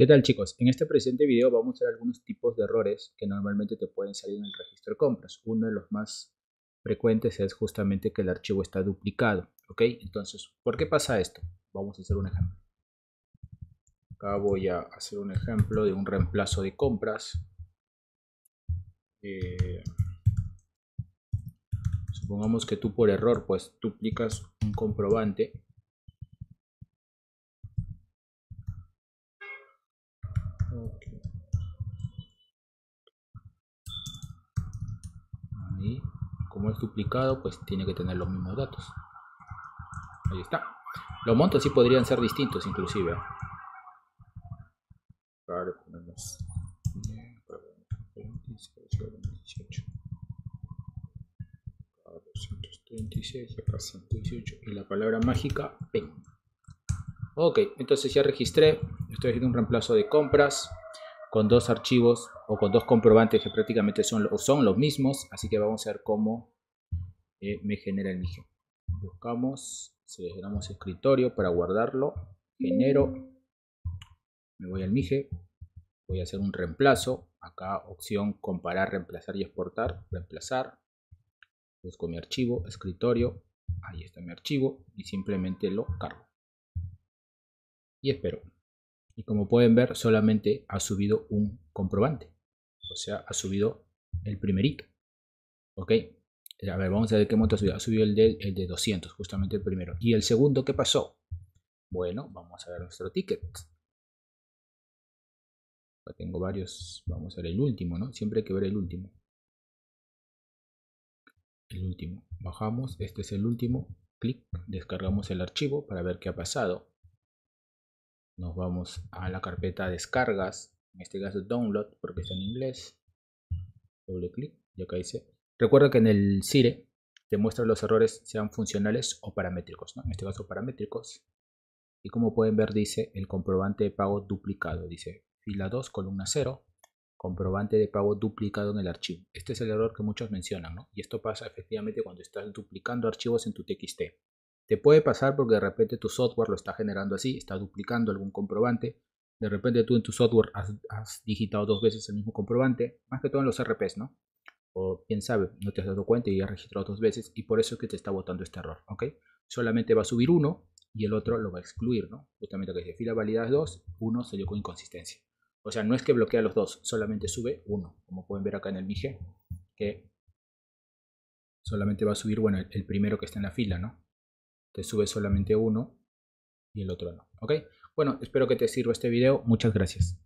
¿Qué tal chicos? En este presente video vamos a ver algunos tipos de errores que normalmente te pueden salir en el registro de compras. Uno de los más frecuentes es justamente que el archivo está duplicado. ¿Ok? Entonces, ¿por qué pasa esto? Vamos a hacer un ejemplo. Acá voy a hacer un ejemplo de un reemplazo de compras. Eh, supongamos que tú por error pues duplicas un comprobante como es duplicado, pues tiene que tener los mismos datos. Ahí está. Los montos sí podrían ser distintos inclusive. Vale, ponemos 236, 118 y la palabra mágica pen. Ok, entonces ya registré, estoy haciendo un reemplazo de compras con dos archivos o con dos comprobantes que prácticamente son, son los mismos, así que vamos a ver cómo eh, me genera el MIGE. Buscamos, seleccionamos escritorio para guardarlo, genero, me voy al MIGE, voy a hacer un reemplazo, acá opción comparar, reemplazar y exportar, reemplazar, busco mi archivo, escritorio, ahí está mi archivo y simplemente lo cargo. Y espero. Y como pueden ver, solamente ha subido un comprobante. O sea, ha subido el primerito. ¿Ok? A ver, vamos a ver qué monto ha subido. Ha subido el de, el de 200, justamente el primero. ¿Y el segundo qué pasó? Bueno, vamos a ver nuestro ticket. tengo varios. Vamos a ver el último, ¿no? Siempre hay que ver el último. El último. Bajamos. Este es el último. Clic. Descargamos el archivo para ver qué ha pasado nos vamos a la carpeta descargas, en este caso download porque está en inglés, doble clic y acá dice, recuerda que en el CIRE te muestra los errores sean funcionales o paramétricos, en este caso paramétricos, y como pueden ver dice el comprobante de pago duplicado, dice fila 2, columna 0, comprobante de pago duplicado en el archivo. Este es el error que muchos mencionan, y esto pasa efectivamente cuando estás duplicando archivos en tu TXT. Te puede pasar porque de repente tu software lo está generando así, está duplicando algún comprobante. De repente tú en tu software has, digitado dos veces el mismo comprobante, más que todo en los RPs, ¿no? O quién sabe, no te has dado cuenta y has registrado dos veces y por eso es que te está botando este error, ¿ok? Solamente va a subir uno y el otro lo va a excluir, ¿no? Justamente que dice fila validadas 2, uno salió con inconsistencia. O sea, no es que bloquea los dos, solamente sube uno, como pueden ver acá en el MIGE, que solamente va a subir, bueno, el primero que está en la fila, ¿no? Te sube solamente uno y el otro no. ¿Ok? Bueno, espero que te sirva este video. Muchas gracias.